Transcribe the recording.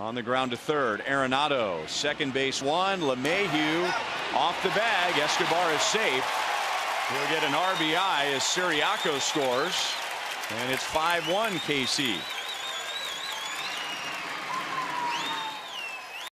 On the ground to third. Arenado. Second base one. LeMahieu off the bag. Escobar is safe. He'll get an RBI as Ciriaco scores. And it's 5-1 KC.